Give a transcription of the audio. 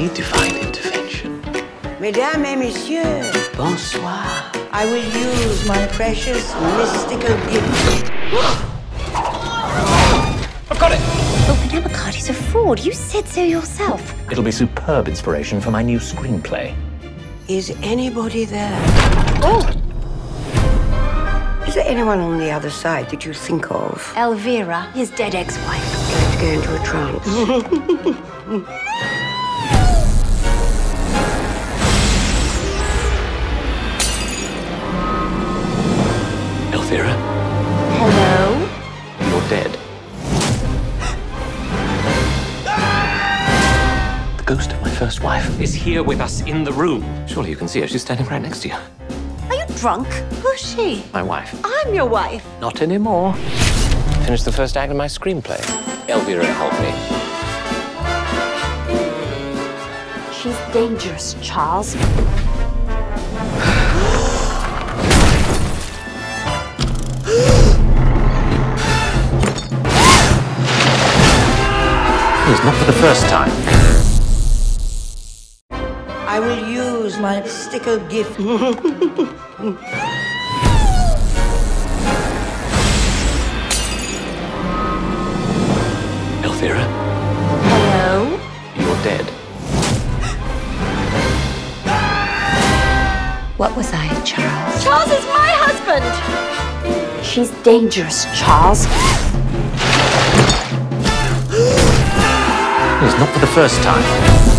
need divine intervention. Mesdames et messieurs, bonsoir. I will use my precious mystical gift. I've got it! Oh, but Arcati's a fraud. You said so yourself. It'll be superb inspiration for my new screenplay. Is anybody there? Oh! Is there anyone on the other side that you think of? Elvira, his dead ex-wife. Going to go into a trance. Elvira, Hello? you're dead. the ghost of my first wife is here with us in the room. Surely you can see her. She's standing right next to you. Are you drunk? Who's she? My wife. I'm your wife. Not anymore. Finished the first act of my screenplay. Elvira helped me. She's dangerous, Charles. It's not for the first time. I will use my mystical gift. Elvira, Hello? you're dead. What was I, Charles? Charles is my husband! She's dangerous, Charles. It's not for the first time.